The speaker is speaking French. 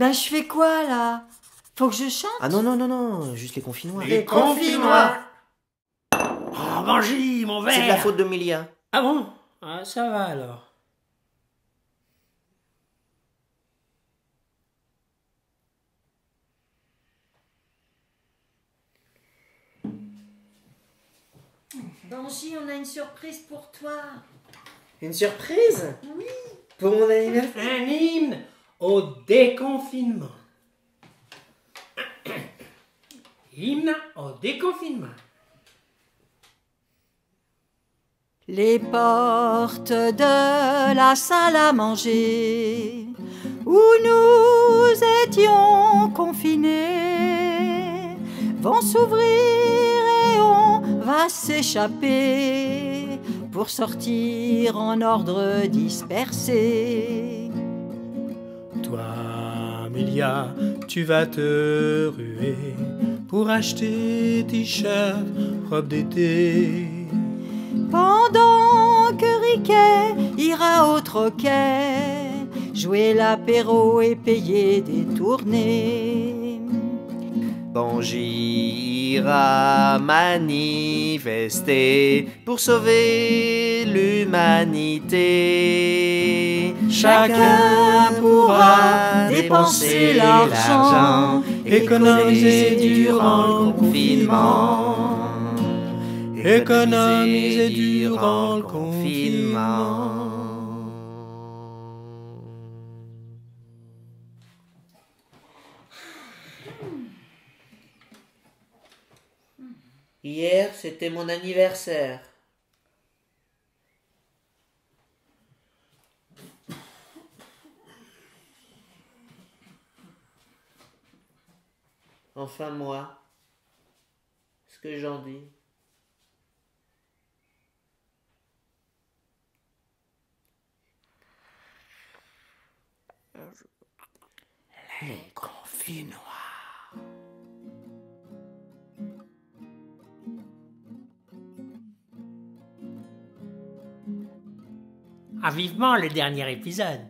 Ben, je fais quoi, là? Faut que je chante? Ah non, non, non, non, juste les confinois. Les confinois Oh, Bangy, mon verre C'est de la faute de Milia. Ah bon? Ah, Ça va alors. Banji, on a une surprise pour toi. Une surprise? Oui. Pour mon anniversaire Un hymne au déconfinement. hymne au déconfinement. Les portes de la salle à manger où nous étions confinés vont s'ouvrir et on va s'échapper pour sortir en ordre dispersé. Toi, Milia, tu vas te ruer pour acheter t-shirts, robes d'été. Pendant que Riquet ira au troquet, jouer l'apéro et payer des tournées. Banji ira manifester pour sauver l'humanité. Chacun pourra dépenser l'argent économiser durant le confinement. Économiser durant le confinement. Hier, c'était mon anniversaire. Enfin moi, ce que j'en dis. Les confinois. Ah, vivement le dernier épisode.